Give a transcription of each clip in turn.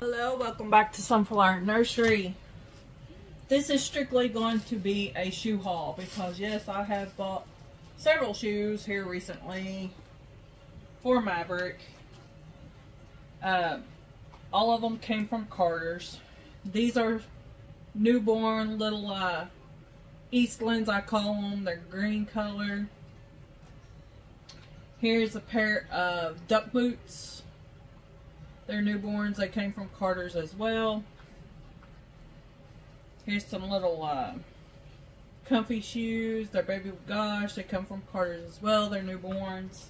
Hello, welcome back to Sunflower Nursery. This is strictly going to be a shoe haul because yes, I have bought several shoes here recently for Maverick. Uh, all of them came from Carter's. These are newborn little uh, Eastlands, I call them. They're green color. Here's a pair of duck boots. They're newborns. They came from Carter's as well. Here's some little uh, comfy shoes. They're baby gosh. They come from Carter's as well. They're newborns.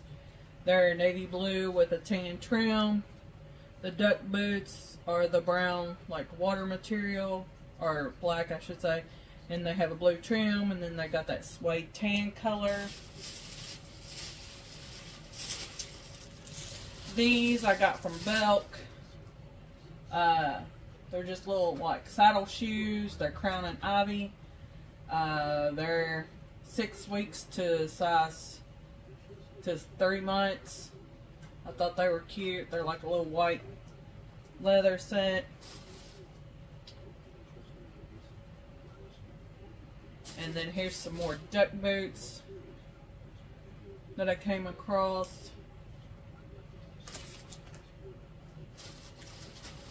They're navy blue with a tan trim. The duck boots are the brown like water material or black I should say. And they have a blue trim and then they got that suede tan color. These I got from Belk. Uh, they're just little like saddle shoes. They're Crown and Ivy. Uh, they're six weeks to size to three months. I thought they were cute. They're like a little white leather set. And then here's some more duck boots that I came across.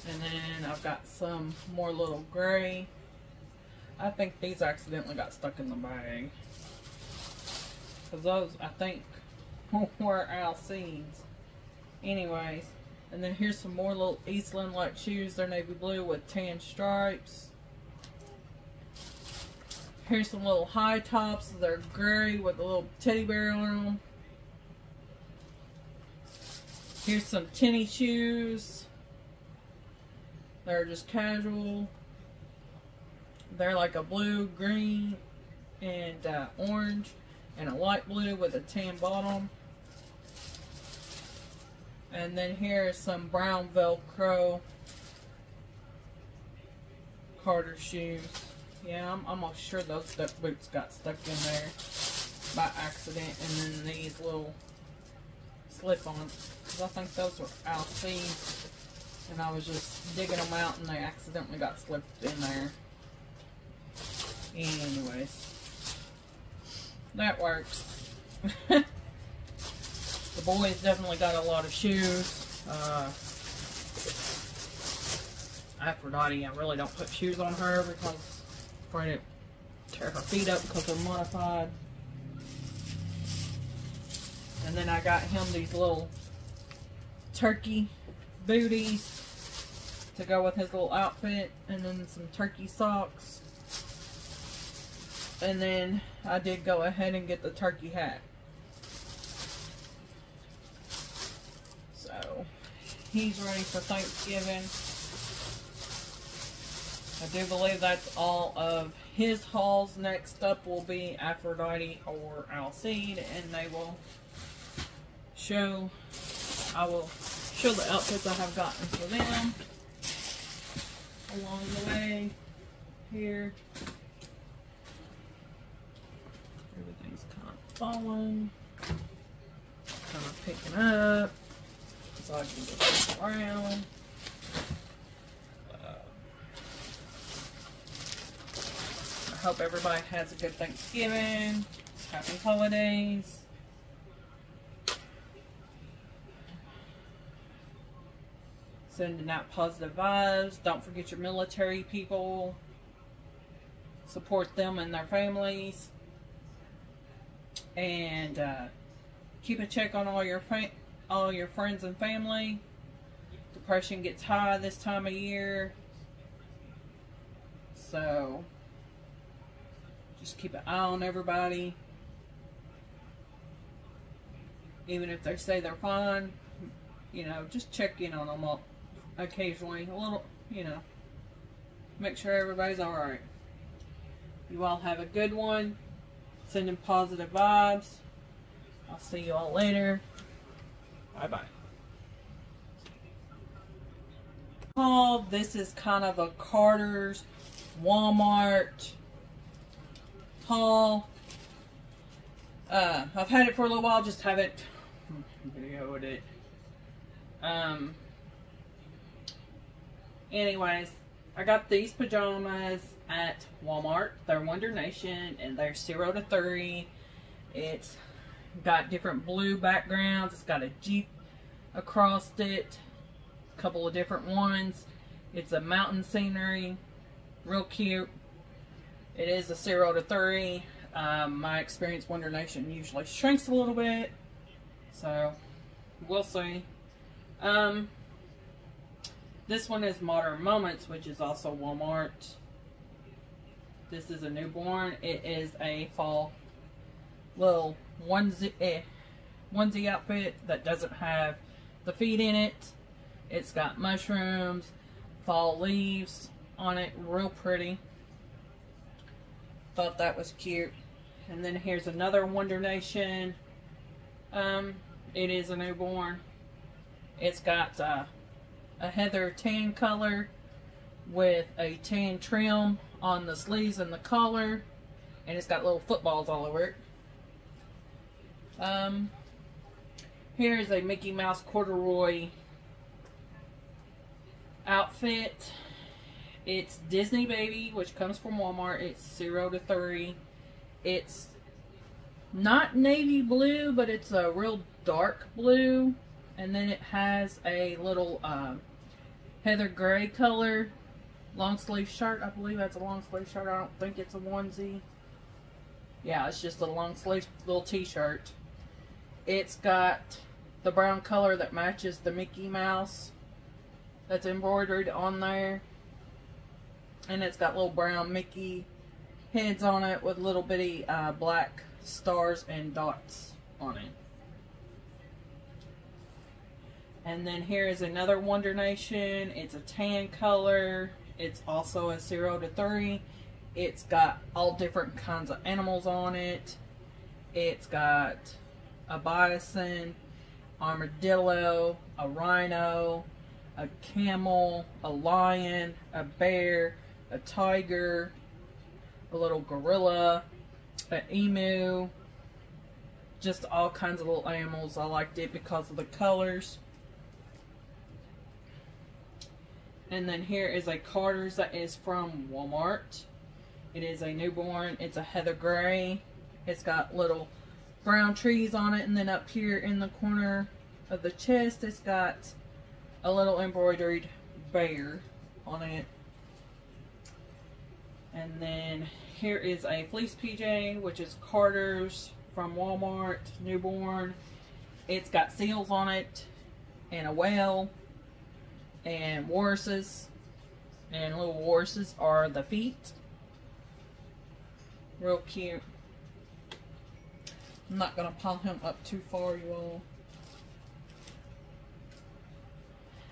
And then I've got some more little gray. I think these accidentally got stuck in the bag. Because those, I think, were Alcine's. Anyways. And then here's some more little Eastland like shoes. They're navy blue with tan stripes. Here's some little high tops. They're gray with a little teddy bear on them. Here's some tinny shoes. They're just casual. They're like a blue, green, and uh, orange, and a light blue with a tan bottom. And then here is some brown Velcro Carter shoes. Yeah, I'm almost sure those duck boots got stuck in there by accident. And then these little slip-ons. Because I think those were Alcine and I was just digging them out and they accidentally got slipped in there. Anyways, that works. the boys definitely got a lot of shoes. Uh, Aphrodite, I really don't put shoes on her because I'm afraid to tear her feet up because they're modified. And then I got him these little turkey booties to go with his little outfit and then some turkey socks and then I did go ahead and get the turkey hat so he's ready for Thanksgiving. I do believe that's all of his hauls. Next up will be Aphrodite or Alcide and they will show I will show the outfits I have gotten for them along the way here. Everything's kind of falling, kind of picking up, so I can this around. Uh, I hope everybody has a good Thanksgiving, happy holidays. sending out positive vibes. Don't forget your military people. Support them and their families. And uh, keep a check on all your all your friends and family. Depression gets high this time of year. So just keep an eye on everybody. Even if they say they're fine, you know, just check in on them all occasionally. A little, you know, make sure everybody's alright. You all have a good one. Sending positive vibes. I'll see you all later. Bye bye. Oh, this is kind of a Carter's Walmart haul. Uh, I've had it for a little while, just haven't videoed it. Um, anyways, I got these pajamas at Walmart. They're Wonder Nation and they're 0 to three. It's got different blue backgrounds. It's got a Jeep across it. A couple of different ones. It's a mountain scenery. Real cute. It is a 0 to three. Um, my experience Wonder Nation usually shrinks a little bit. So, we'll see. Um, this one is Modern Moments, which is also Walmart. This is a newborn. It is a fall little onesie, eh, onesie outfit that doesn't have the feet in it. It's got mushrooms, fall leaves on it. Real pretty. Thought that was cute. And then here's another Wonder Nation. Um, it is a newborn. It's got uh, a heather tan color with a tan trim on the sleeves and the collar. And it's got little footballs all over it. Um, here's a Mickey Mouse corduroy outfit. It's Disney Baby, which comes from Walmart. It's 0 to 30. It's not navy blue, but it's a real dark blue. And then it has a little uh, heather gray color long sleeve shirt. I believe that's a long sleeve shirt. I don't think it's a onesie. Yeah, it's just a long sleeve little t-shirt. It's got the brown color that matches the Mickey Mouse that's embroidered on there. And it's got little brown Mickey heads on it with little bitty uh, black stars and dots on it. And then here is another Wonder Nation. It's a tan color. It's also a 0 to 3. It's got all different kinds of animals on it. It's got a bison, armadillo, a rhino, a camel, a lion, a bear, a tiger, a little gorilla, an emu, just all kinds of little animals. I liked it because of the colors. And then here is a Carter's that is from Walmart. It is a newborn. It's a heather gray. It's got little brown trees on it. And then up here in the corner of the chest, it's got a little embroidered bear on it. And then here is a fleece PJ, which is Carter's from Walmart, newborn. It's got seals on it and a whale and walruses. And little walruses are the feet. Real cute. I'm not going to pile him up too far, you all.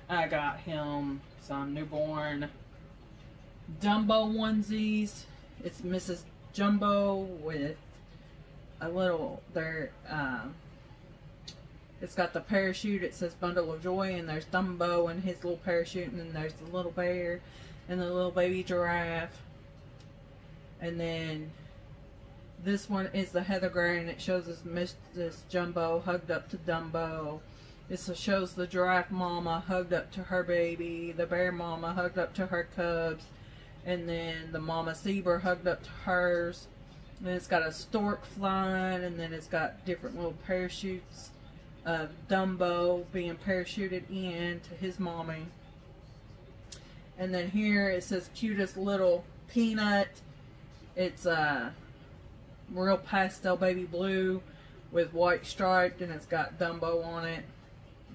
I got him some newborn Dumbo onesies. It's Mrs. Jumbo with a little, they're, um, it's got the parachute. It says Bundle of Joy, and there's Dumbo and his little parachute, and then there's the little bear and the little baby giraffe. And then this one is the Heather Gray, and it shows us Mrs. Jumbo hugged up to Dumbo. It shows the giraffe mama hugged up to her baby, the bear mama hugged up to her cubs, and then the mama zebra hugged up to hers. And it's got a stork flying, and then it's got different little parachutes of Dumbo being parachuted in to his mommy. And then here it says cutest little peanut. It's a uh, real pastel baby blue with white striped and it's got Dumbo on it.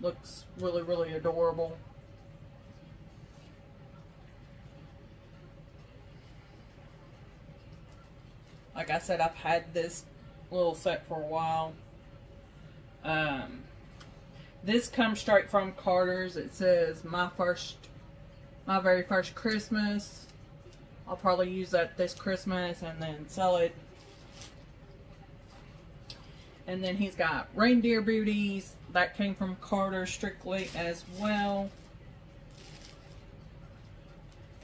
Looks really, really adorable. Like I said, I've had this little set for a while. Um, this comes straight from Carter's. It says my first, my very first Christmas. I'll probably use that this Christmas and then sell it. And then he's got reindeer booties. That came from Carter strictly as well.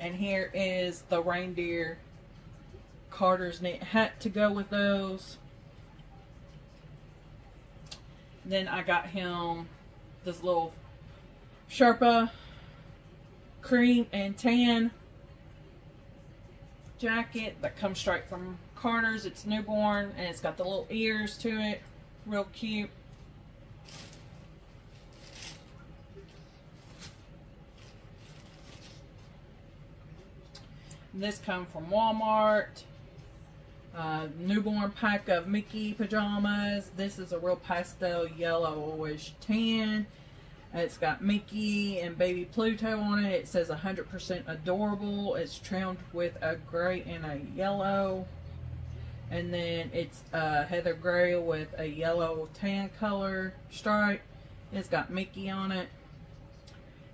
And here is the reindeer Carter's knit hat to go with those. Then I got him this little Sherpa cream and tan jacket that comes straight from Carter's. It's newborn and it's got the little ears to it. Real cute. This come from Walmart. Uh, newborn pack of Mickey pajamas. This is a real pastel yellowish tan. It's got Mickey and baby Pluto on it. It says 100% adorable. It's trimmed with a gray and a yellow. And then it's uh, heather gray with a yellow tan color stripe. It's got Mickey on it.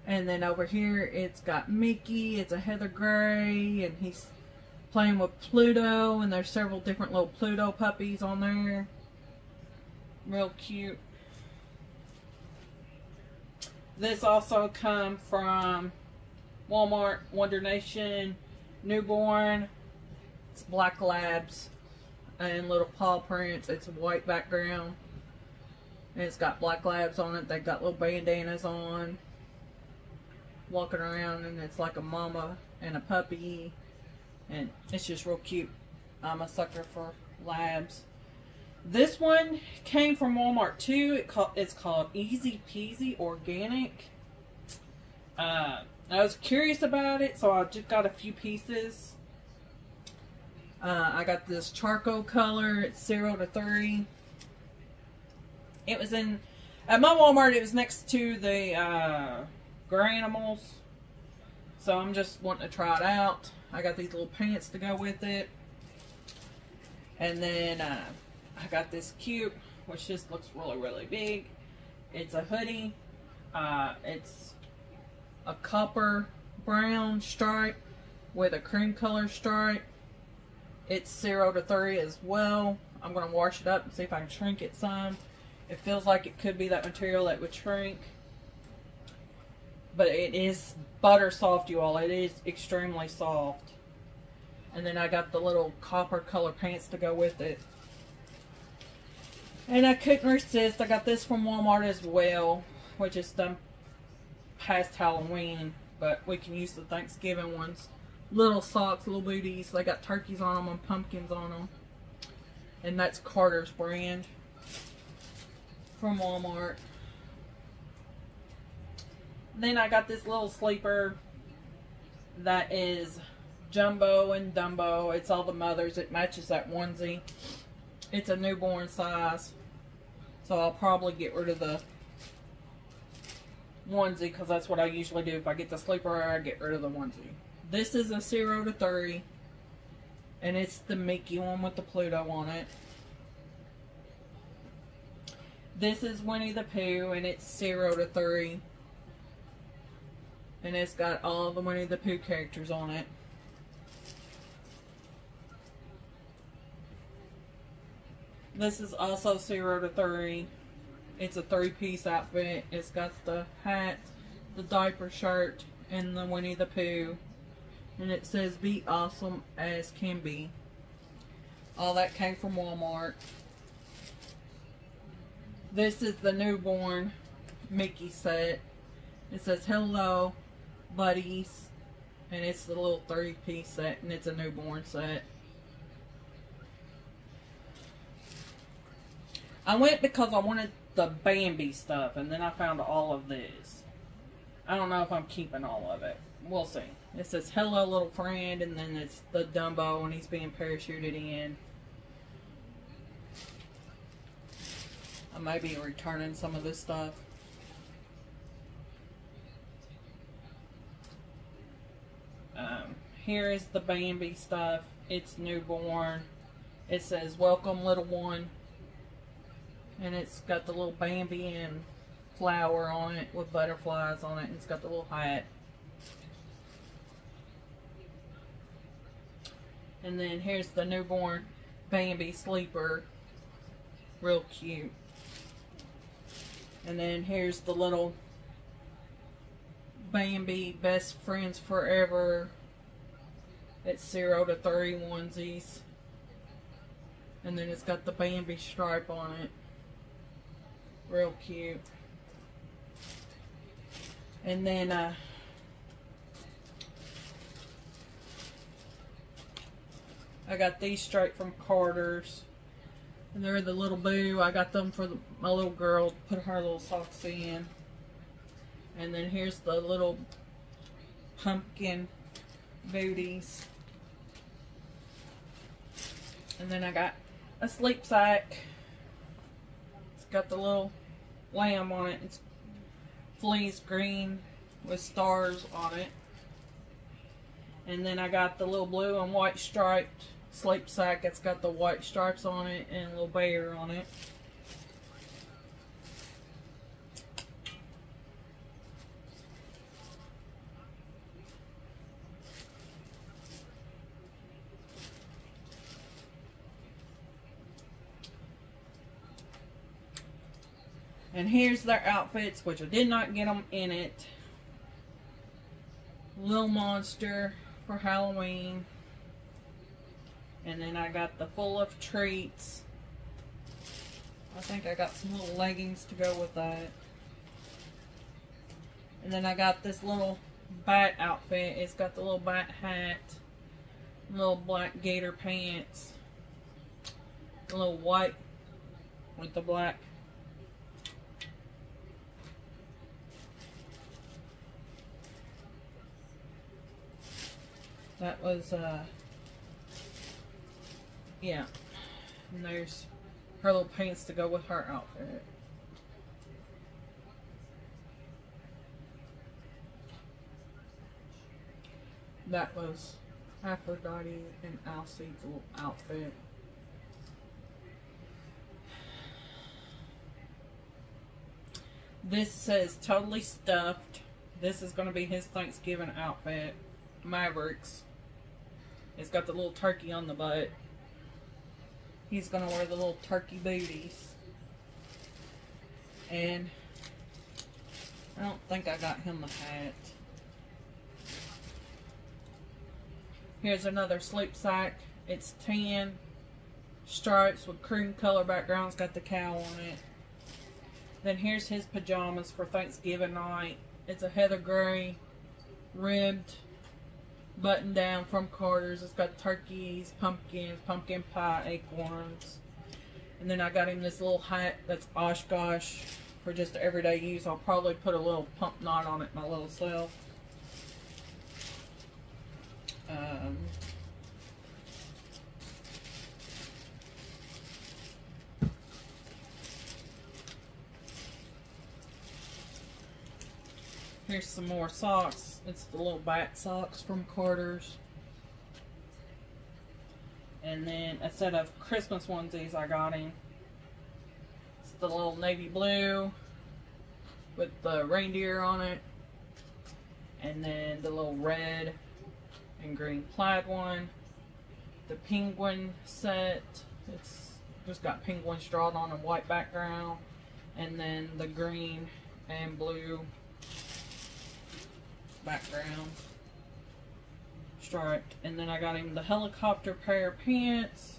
And then over here it's got Mickey. It's a heather gray and he's playing with Pluto and there's several different little Pluto puppies on there. Real cute. This also come from Walmart, Wonder Nation, Newborn. It's Black Labs and little paw prints. It's a white background. And it's got Black Labs on it. They've got little bandanas on. Walking around and it's like a mama and a puppy. And it's just real cute. I'm a sucker for labs. This one came from Walmart too. It it's called Easy Peasy Organic. Uh, I was curious about it, so I just got a few pieces. Uh, I got this charcoal color. It's 0 to 3. It was in, at my Walmart, it was next to the uh, Garanimals. So I'm just wanting to try it out. I got these little pants to go with it. And then uh, I got this cute, which just looks really, really big. It's a hoodie. Uh, it's a copper brown stripe with a cream color stripe. It's 0 to 3 as well. I'm going to wash it up and see if I can shrink it some. It feels like it could be that material that would shrink. But it is butter soft, you all. It is extremely soft. And then I got the little copper color pants to go with it. And I couldn't resist. I got this from Walmart as well, which is done past Halloween, but we can use the Thanksgiving ones. Little socks, little booties. They got turkeys on them and pumpkins on them. And that's Carter's brand from Walmart. Then I got this little sleeper that is Jumbo and Dumbo. It's all the mothers. It matches that onesie. It's a newborn size. So I'll probably get rid of the onesie because that's what I usually do. If I get the sleeper, I get rid of the onesie. This is a 0 to 3. And it's the Mickey one with the Pluto on it. This is Winnie the Pooh and it's 0 to 3. And it's got all the Winnie the Pooh characters on it. This is also 0 to 3. It's a three-piece outfit. It's got the hat, the diaper shirt, and the Winnie the Pooh. And it says, be awesome as can be. All that came from Walmart. This is the newborn Mickey set. It says, hello, buddies. And it's the little three-piece set, and it's a newborn set. I went because I wanted the Bambi stuff, and then I found all of this. I don't know if I'm keeping all of it. We'll see. It says, hello, little friend, and then it's the Dumbo, and he's being parachuted in. I might be returning some of this stuff. Um, here is the Bambi stuff. It's newborn. It says, welcome, little one. And it's got the little Bambi and flower on it with butterflies on it. And it's got the little hat. And then here's the newborn Bambi sleeper. Real cute. And then here's the little Bambi best friends forever It's zero to 30 onesies. And then it's got the Bambi stripe on it. Real cute. And then uh, I got these straight from Carter's. And they're the little boo. I got them for the, my little girl. Put her little socks in. And then here's the little pumpkin booties. And then I got a sleep sack. It's got the little lamb on it. It's fleece green with stars on it. And then I got the little blue and white striped sleep sack. It's got the white stripes on it and a little bear on it. And here's their outfits, which I did not get them in it. Little Monster for Halloween. And then I got the full of treats. I think I got some little leggings to go with that. And then I got this little bat outfit. It's got the little bat hat, little black gator pants, a little white with the black That was, uh, yeah. And there's her little pants to go with her outfit. That was Aphrodite and Alcide's little outfit. This says totally stuffed. This is going to be his Thanksgiving outfit. Mavericks. It's got the little turkey on the butt. He's going to wear the little turkey booties. And I don't think I got him the hat. Here's another sleep sack. It's tan stripes with cream color background. It's got the cow on it. Then here's his pajamas for Thanksgiving night. It's a heather gray ribbed button down from Carter's. It's got turkeys, pumpkins, pumpkin pie, acorns. And then I got him this little hat that's Oshkosh for just everyday use. I'll probably put a little pump knot on it my little self. Um, Here's some more socks. It's the little bat socks from Carter's. And then a set of Christmas onesies I got in. It's the little navy blue with the reindeer on it. And then the little red and green plaid one. The penguin set. It's just got penguins drawn on a white background. And then the green and blue background. Striped. And then I got him the helicopter pair of pants.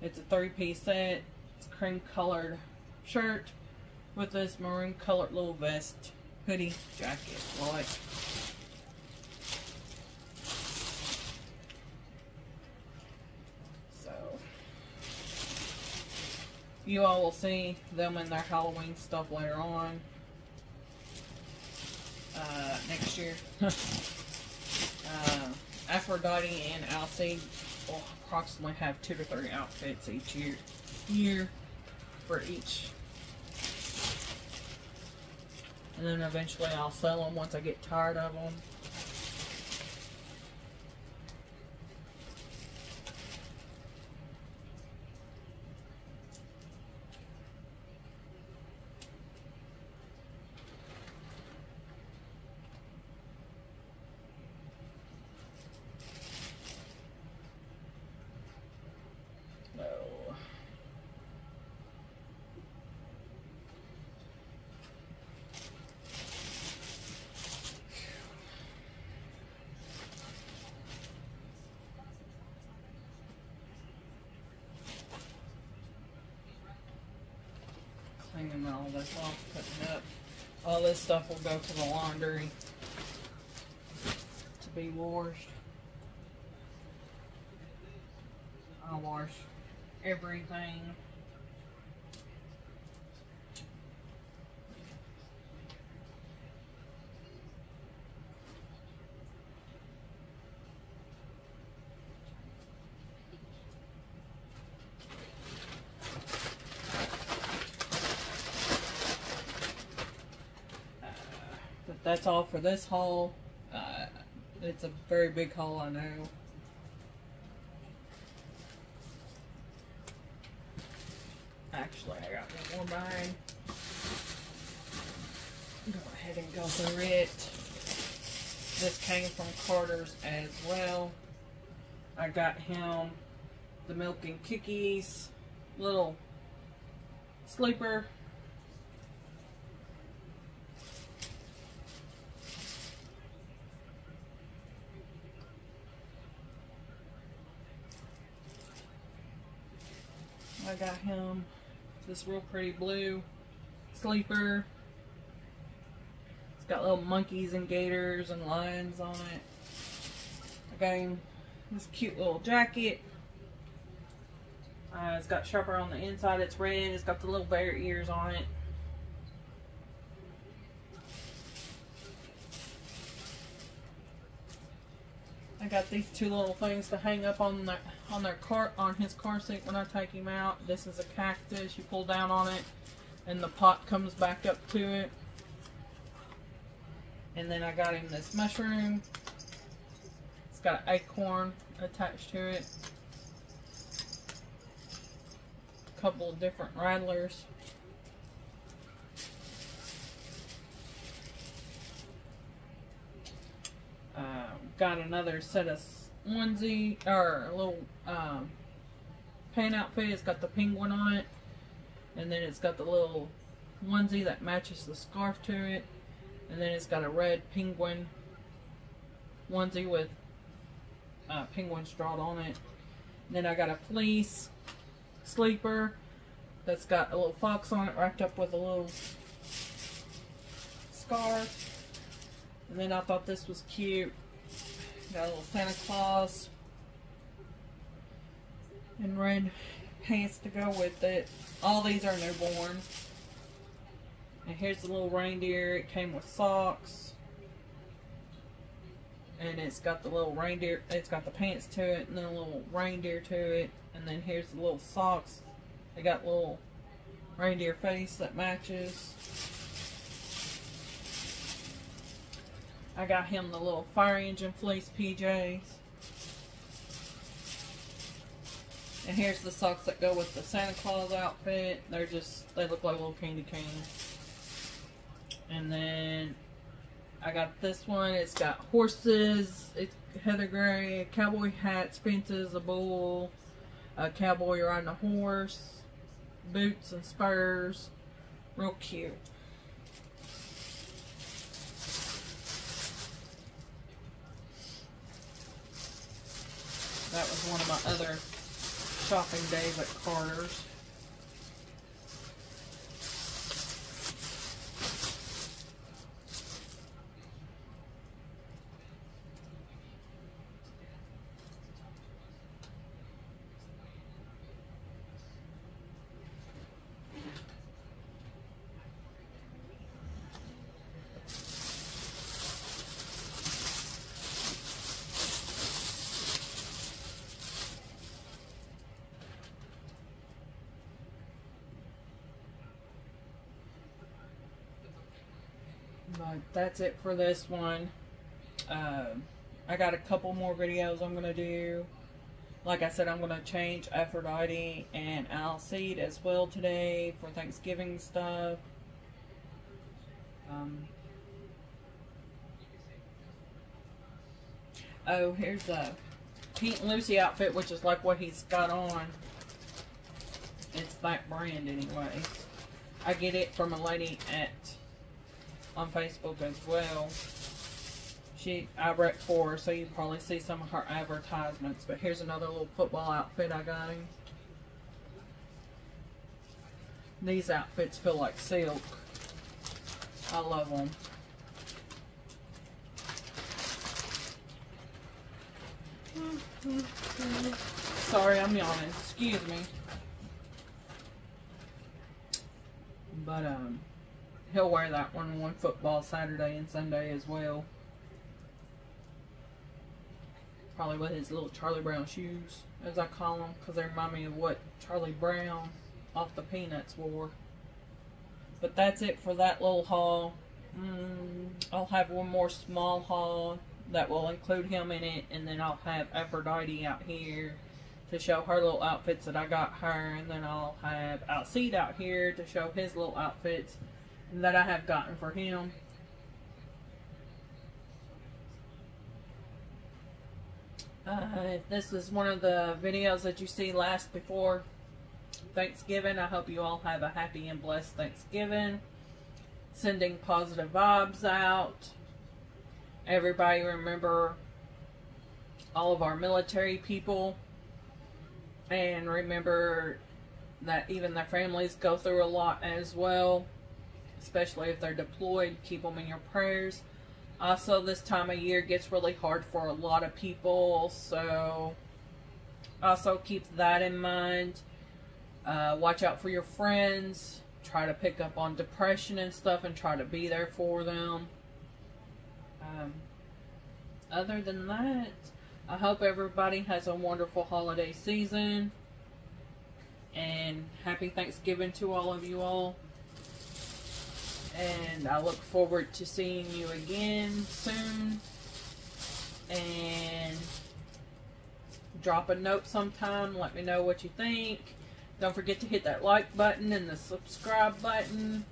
It's a three-piece set. It's cream colored shirt with this maroon colored little vest, hoodie, jacket, like. So, you all will see them in their Halloween stuff later on next year. uh, Aphrodite and Alcide will approximately have two to three outfits each year, year for each. And then eventually I'll sell them once I get tired of them. Cleaning all this off, putting up. All this stuff will go to the laundry to be washed. I'll wash everything. But that's all for this haul. Uh, it's a very big haul, I know. Actually, I got one more bag. Go ahead and go through it. This came from Carter's as well. I got him the milk and cookies little sleeper got him this real pretty blue sleeper. It's got little monkeys and gators and lions on it. I got him this cute little jacket. Uh, it's got Sherpa on the inside. It's red. It's got the little bear ears on it. I got these two little things to hang up on the on their car on his car seat when I take him out. This is a cactus. You pull down on it, and the pot comes back up to it. And then I got him this mushroom. It's got an acorn attached to it. A couple of different rattlers. Uh, got another set of onesie or a little um, pant outfit. It's got the penguin on it, and then it's got the little onesie that matches the scarf to it, and then it's got a red penguin onesie with uh, penguin straw on it. And then I got a fleece sleeper that's got a little fox on it wrapped up with a little scarf. And then I thought this was cute. Got a little Santa Claus. And red pants to go with it. All these are newborn. And here's the little reindeer. It came with socks. And it's got the little reindeer, it's got the pants to it, and then a little reindeer to it. And then here's the little socks. They got little reindeer face that matches. I got him the little fire engine fleece PJs. And here's the socks that go with the Santa Claus outfit. They're just, they look like little candy canes. And then I got this one. It's got horses, it's heather gray, cowboy hats, fences, a bull, a cowboy riding a horse, boots and spurs. Real cute. That was one of my other shopping days at Carter's. But that's it for this one. Um, I got a couple more videos I'm going to do. Like I said, I'm going to change Aphrodite and Alcide as well today for Thanksgiving stuff. Um, oh, here's the Pete and Lucy outfit, which is like what he's got on. It's that brand anyway. I get it from a lady at on Facebook as well. She, I rep for her, so you probably see some of her advertisements. But here's another little football outfit I got him. These outfits feel like silk. I love them. Sorry, I'm yawning. Excuse me. But, um, he'll wear that one on football Saturday and Sunday as well. Probably with his little Charlie Brown shoes, as I call them, because they remind me of what Charlie Brown off the Peanuts wore. But that's it for that little haul. Mm, I'll have one more small haul that will include him in it, and then I'll have Aphrodite out here to show her little outfits that I got her, and then I'll have Alcide out here to show his little outfits that I have gotten for him. Uh, if this is one of the videos that you see last before Thanksgiving, I hope you all have a happy and blessed Thanksgiving. Sending positive vibes out. Everybody remember all of our military people. And remember that even their families go through a lot as well. Especially if they're deployed. Keep them in your prayers. Also, this time of year gets really hard for a lot of people, so also keep that in mind. Uh, watch out for your friends. Try to pick up on depression and stuff and try to be there for them. Um, other than that, I hope everybody has a wonderful holiday season. And happy Thanksgiving to all of you all and I look forward to seeing you again soon. And drop a note sometime. Let me know what you think. Don't forget to hit that like button and the subscribe button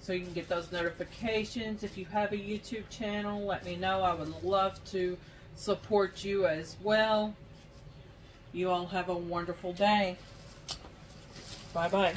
so you can get those notifications. If you have a YouTube channel, let me know. I would love to support you as well. You all have a wonderful day. Bye-bye.